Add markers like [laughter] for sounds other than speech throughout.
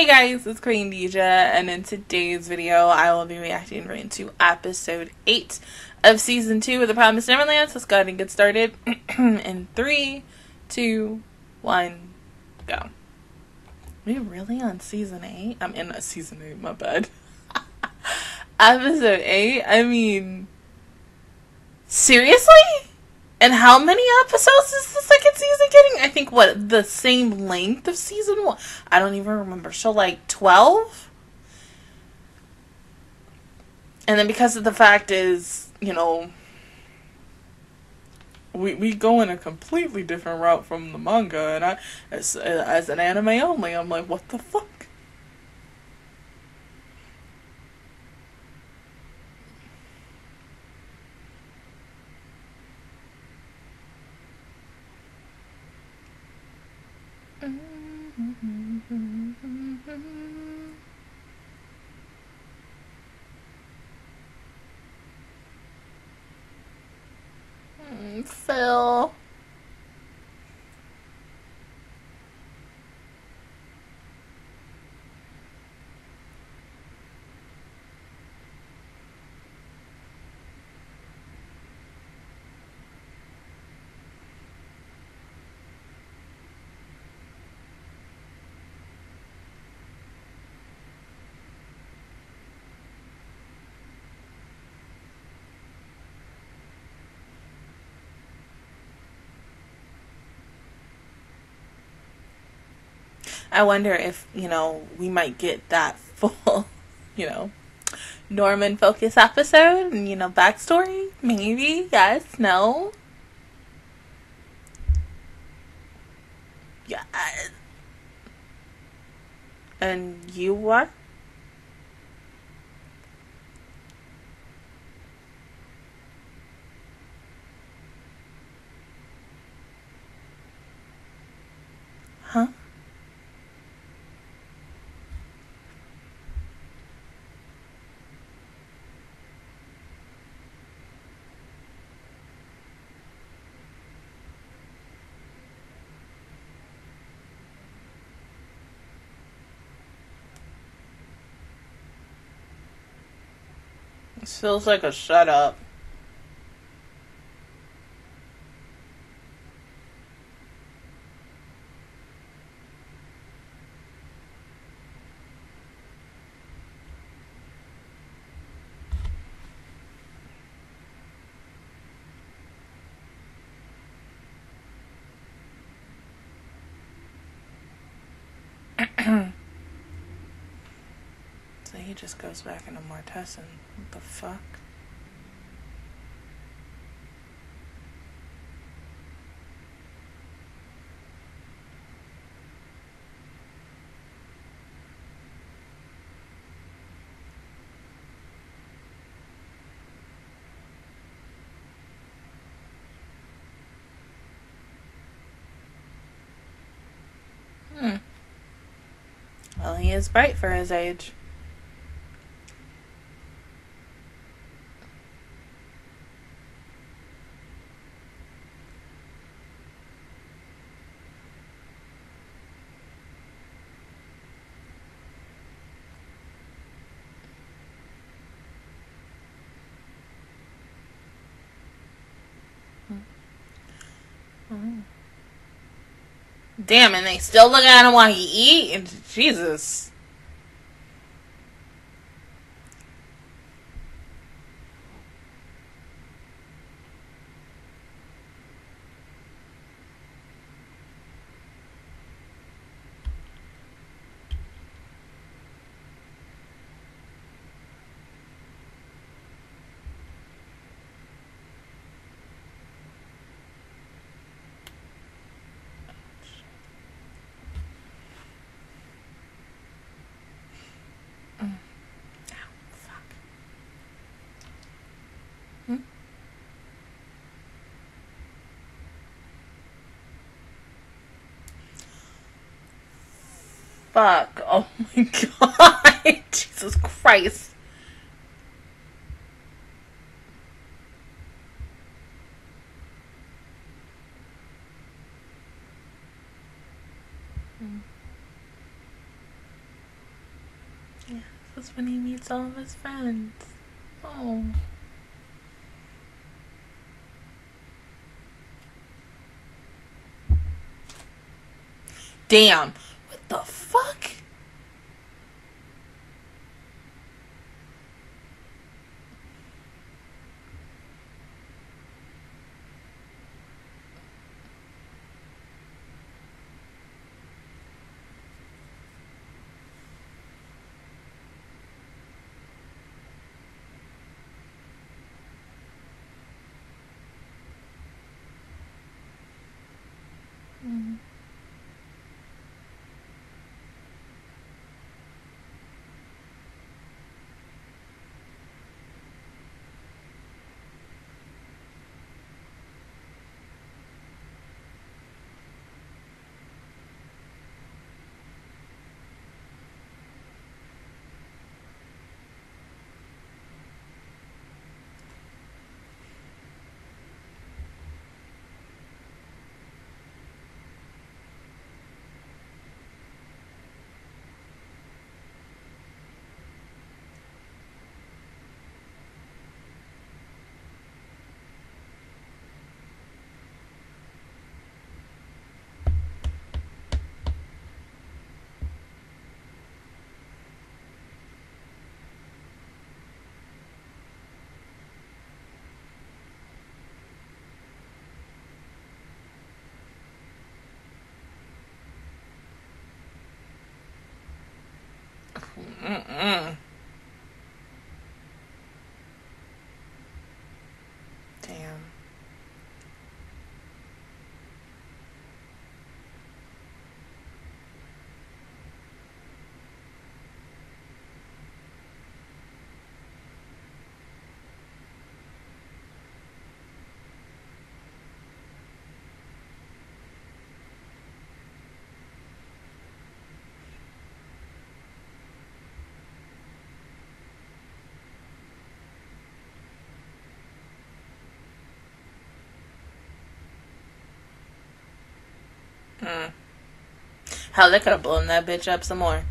Hey guys, it's Queendija, and in today's video, I will be reacting right to episode 8 of season 2 of The Promised Neverland. So let's go ahead and get started. [clears throat] in 3, 2, 1, go. we really on season 8? I'm in a season 8, my bad. [laughs] episode 8? I mean, seriously? And how many episodes is the second season getting? I think what the same length of season one. I don't even remember. So like twelve. And then because of the fact is, you know, we we go in a completely different route from the manga, and I as as an anime only, I'm like, what the fuck. Phil. I wonder if, you know, we might get that [laughs] full, you know, Norman focus episode and, you know, backstory. Maybe, yes, no. Yeah. And you what? Huh? This feels like a shut up. [clears throat] So he just goes back into Mortesson. The fuck? Hmm. Well, he is bright for his age. Damn, and they still look at him while he eat. Jesus. Fuck. [laughs] Oh my god. [laughs] Jesus Christ. Yeah, that's when he meets all of his friends. Oh. Damn. The fuck? Mm. Mm-mm. Damn. Mm. Hell, they could have blown that bitch up some more.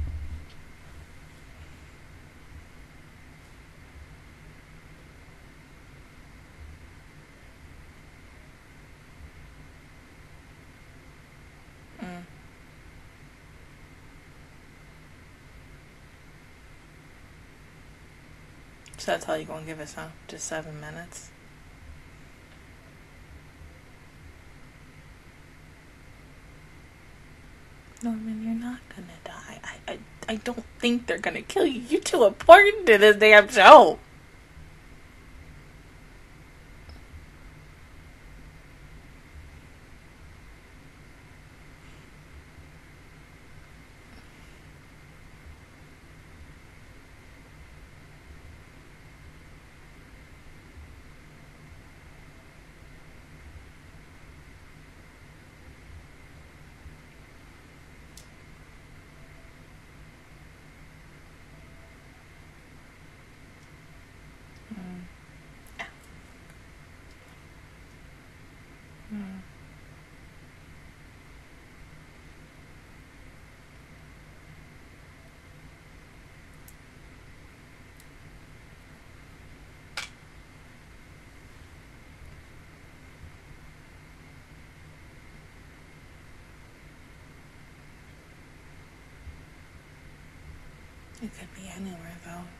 Mm. So that's all you're gonna give us, huh? Just seven minutes? Norman, you're not gonna die. I, I, I don't think they're gonna kill you. You're too important to this damn show. It could be anywhere though.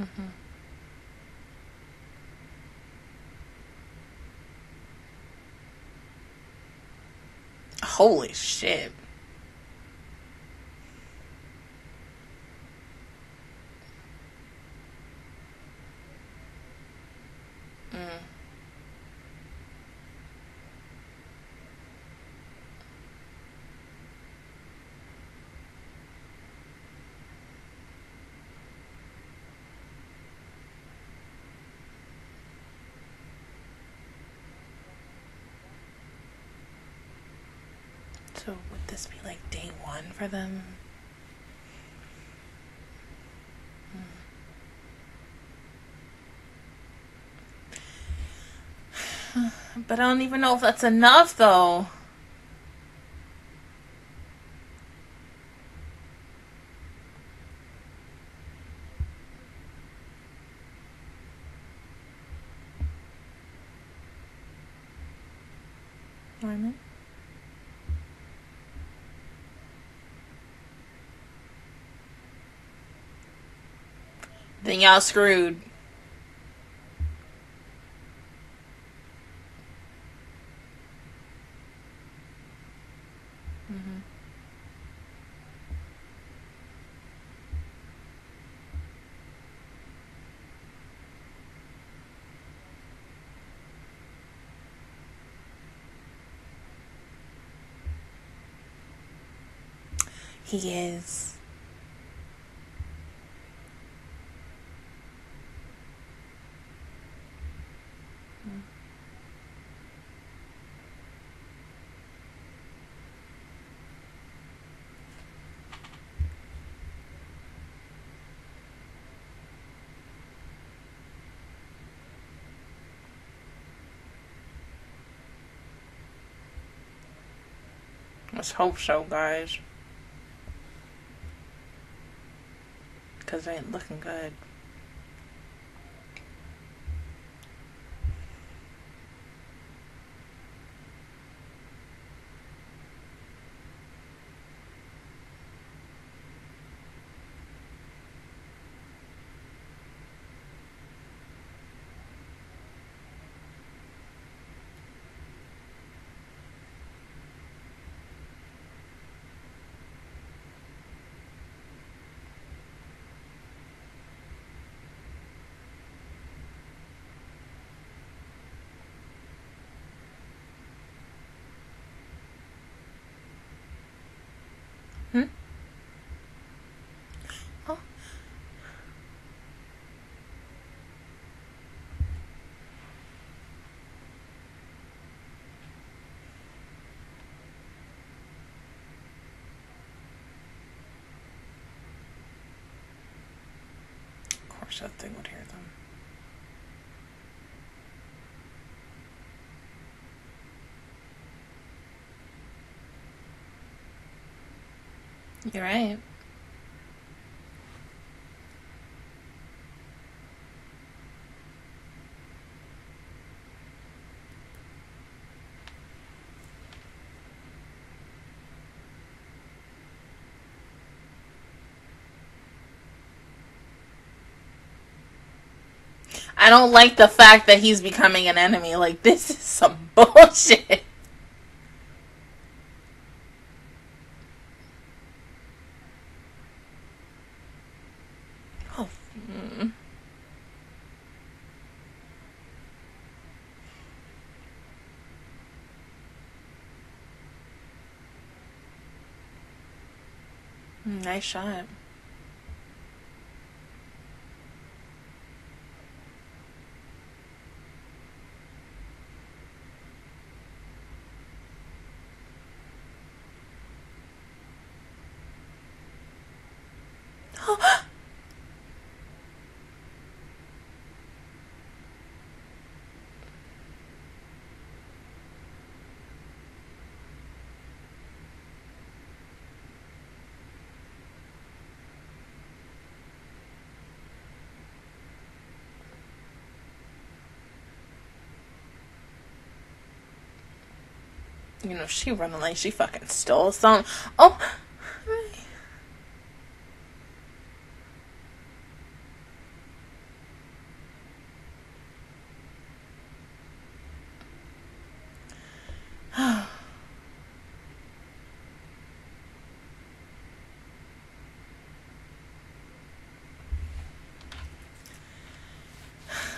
Mm-hmm. Holy shit. Mm. So would this be like day one for them? Hmm. [sighs] But I don't even know if that's enough though. Norman? Then y'all screwed. He is. Let's hope so, guys. Because they ain't looking good. Hmm? Oh. Course that thing would hear them. You're right. I don't like the fact that he's becoming an enemy. Like, this is some [laughs] bullshit. Oh. mm. Nice shot. You know, she running like she fucking stole some. Oh. [sighs]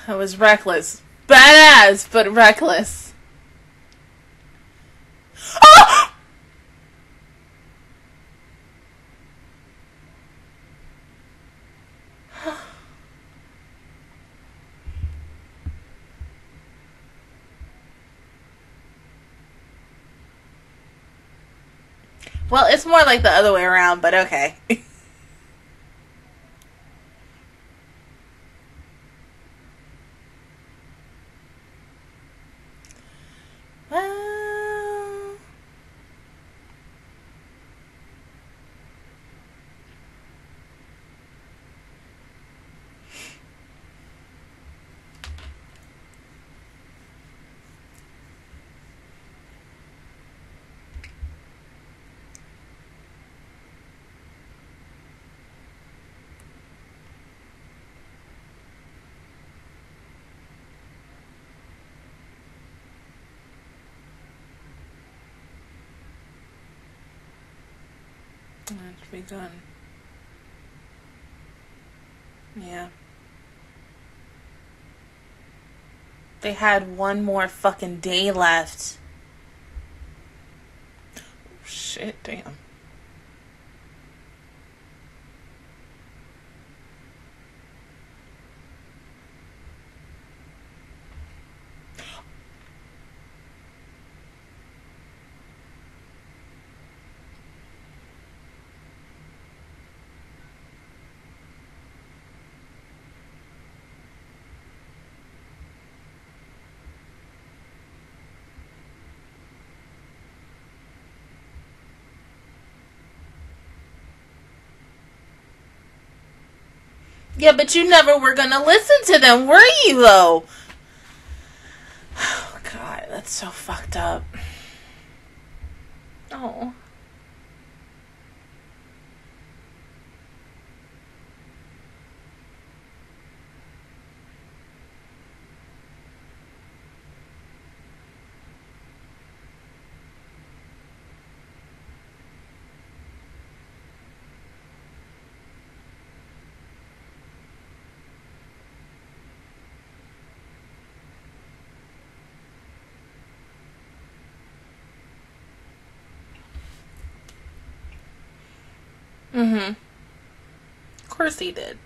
I was reckless. Badass, but reckless. Well, it's more like the other way around, but okay. [laughs] well, That's begun. Yeah. They had one more fucking day left. Oh, shit, damn. Yeah, but you never were gonna listen to them, were you, though? [sighs] Oh, God, that's so fucked up. Oh. Mm-hmm. Of course he did.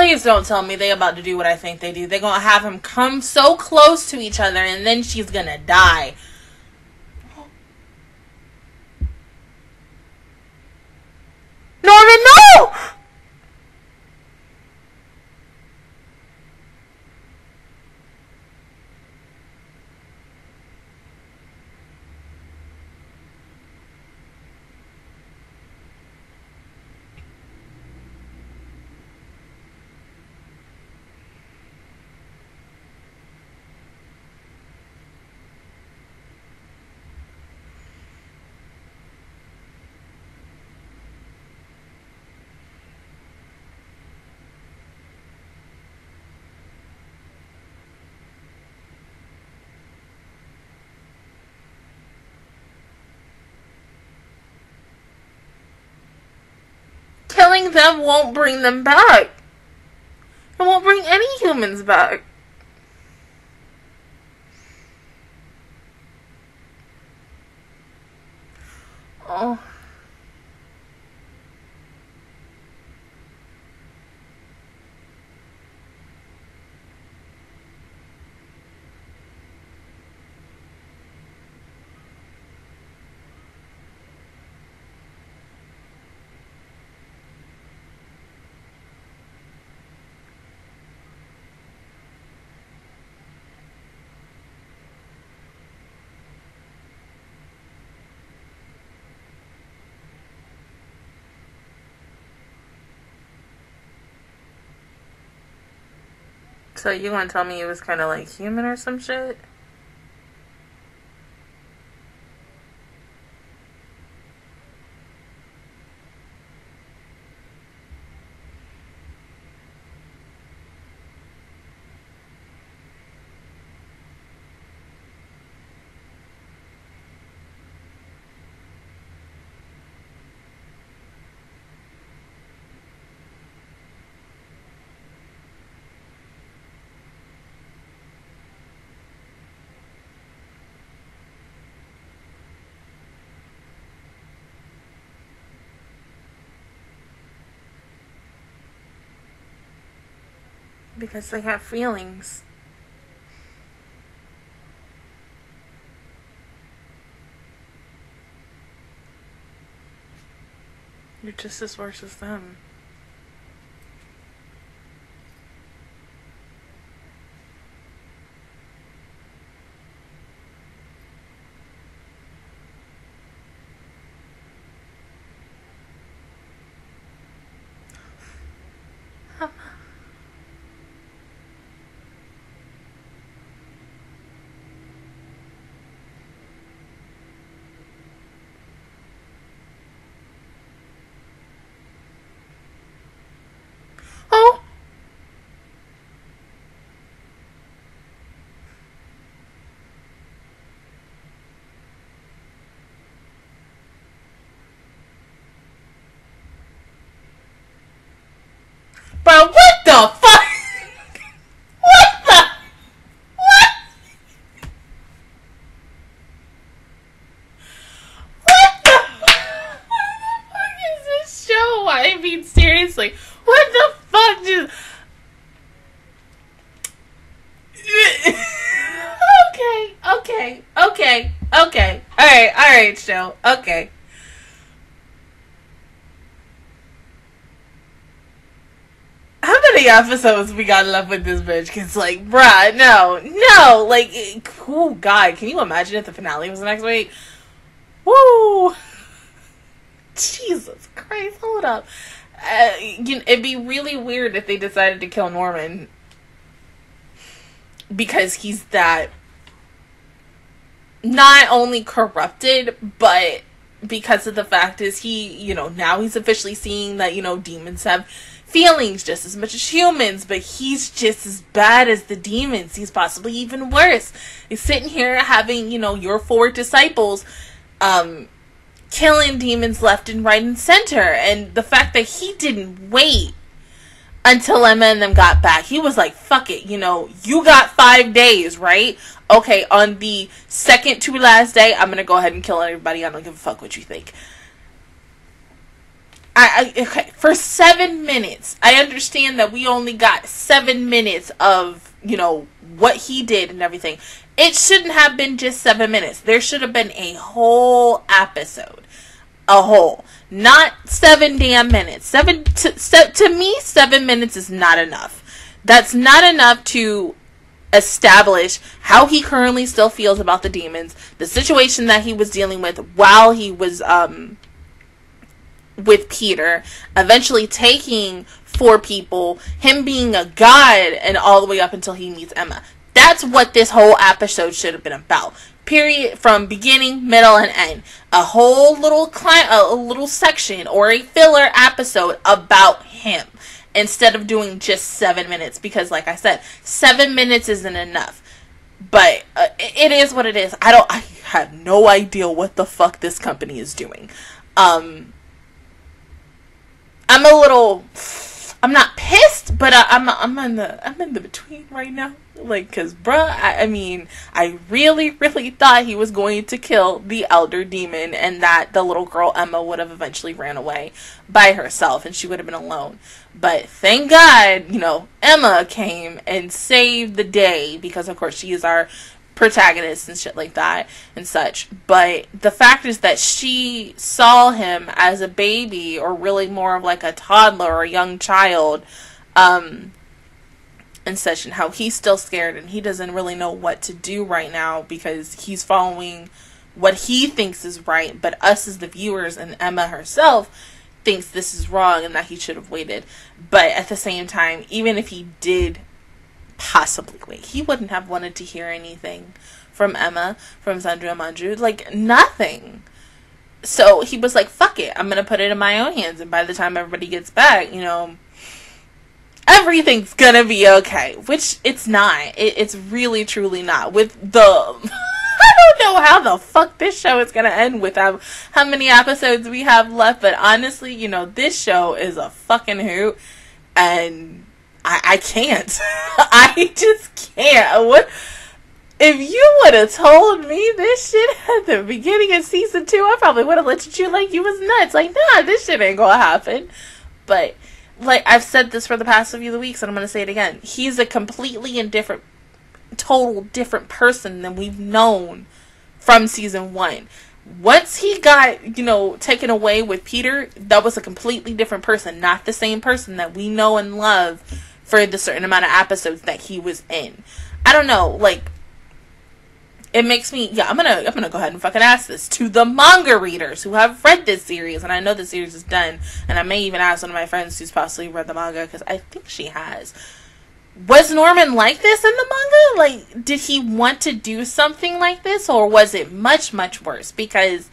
Please don't tell me they about to do what I think they do. They're gonna have him come so close to each other and then she's gonna die. Norman, no! Killing them won't bring them back. It won't bring any humans back. Oh. So you want to tell me it was kind of like human or some shit? Because they have feelings. You're just as worse as them. Oh! Bro, what the fuck? [laughs] what the? What? What the? What the fuck is this show? I mean, seriously, what the fuck just? [laughs] okay, okay, okay, okay. All right, all right, show. Okay. How episodes we got left with this bitch? Cause like, bruh, no, no, like, oh god, can you imagine if the finale was next week? Woo! Jesus Christ, hold up. Uh, you know, it'd be really weird if they decided to kill Norman because he's that not only corrupted, but because of the fact is he, you know, now he's officially seeing that, you know, demons have feelings just as much as humans, but he's just as bad as the demons. He's possibly even worse. He's sitting here having, you know, your four disciples, um, killing demons left and right and center. And the fact that he didn't wait until Emma and them got back. He was like, fuck it, you know, you got five days, right? Okay, on the second to last day, I'm gonna go ahead and kill everybody. I don't give a fuck what you think. I, I okay, for seven minutes, I understand that we only got seven minutes of, you know, what he did and everything. It shouldn't have been just seven minutes. There should have been a whole episode. A whole not seven damn minutes. Seven to, se- to me, seven minutes is not enough. That's not enough to establish how he currently still feels about the demons, the situation that he was dealing with while he was um with Peter, eventually taking four people, him being a god, and all the way up until he meets Emma. That's what this whole episode should have been about period from beginning, middle, and end. A whole little client, a little section or a filler episode about him instead of doing just seven minutes because, like I said, seven minutes isn't enough. But uh, it is what it is. I don't. I have no idea what the fuck this company is doing. Um, I'm a little. I'm not pissed, but I, I'm I'm in the I'm in the between right now. Like, cause bruh, I, I mean, I really, really thought he was going to kill the elder demon, and that the little girl Emma would have eventually ran away by herself, and she would have been alone. But thank God, you know, Emma came and saved the day because, of course, she is our protagonist and shit like that and such. But the fact is that she saw him as a baby or really more of like a toddler or a young child um and such and how he's still scared and he doesn't really know what to do right now because he's following what he thinks is right, but us as the viewers and Emma herself thinks this is wrong and that he should have waited. But at the same time, even if he did possibly wait. He wouldn't have wanted to hear anything from Emma, from Sandra Manju, like nothing. So he was like, fuck it, I'm gonna put it in my own hands, and by the time everybody gets back, you know, everything's gonna be okay. Which it's not. It, it's really, truly not. With the. [laughs] I don't know how the fuck this show is gonna end with how, how many episodes we have left, but honestly, you know, this show is a fucking hoot, and I, I can't. [laughs] I just can't. What if you would have told me this shit at the beginning of season two? I probably would have looked at you like you was nuts. Like, nah, this shit ain't gonna happen. But like I've said this for the past few weeks, and I'm to say it again. He's a completely and different, total different person than we've known from season one. Once he got, you know, taken away with Peter, that was a completely different person, not the same person that we know and love for the certain amount of episodes that he was in. I don't know, like it makes me yeah i'm gonna i'm gonna go ahead and fucking ask this to the manga readers who have read this series and i know the series is done and i may even ask one of my friends who's possibly read the manga because i think she has. Was norman like this in the manga? Like did he want to do something like this or was it much much worse? Because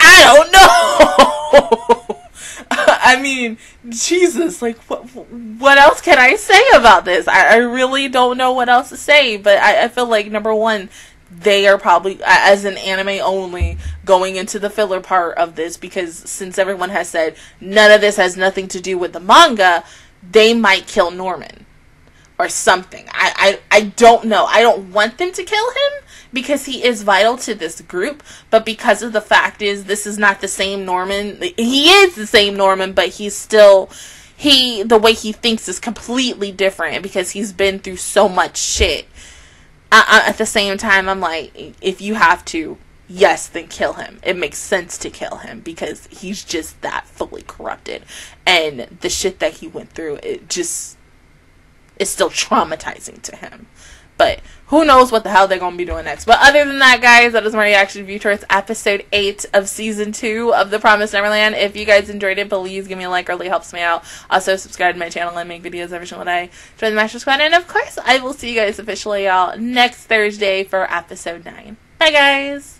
i don't know [laughs] [laughs] I mean, Jesus, like, what, what else can I say about this? I, I really don't know what else to say, but I, I feel like, number one, they are probably, as an anime only, going into the filler part of this because since everyone has said none of this has nothing to do with the manga, they might kill Norman or something. I, I, I don't know. I don't want them to kill him because he is vital to this group, but because of the fact is this is not the same Norman. He is the same Norman, but he's still he the way he thinks is completely different because he's been through so much shit. Uh, at the same time, I'm like, if you have to, yes, then kill him. It makes sense to kill him because he's just that fully corrupted, and the shit that he went through, it just is still traumatizing to him. But who knows what the hell they're to be doing next. But other than that, guys, that is my reaction view towards episode 8 of season 2 of The Promised Neverland. If you guys enjoyed it, please give me a like, really helps me out. Also, subscribe to my channel. I make videos every single day. Join the Master Squad. And of course, I will see you guys officially, y'all, next Thursday for episode 9. Bye, guys.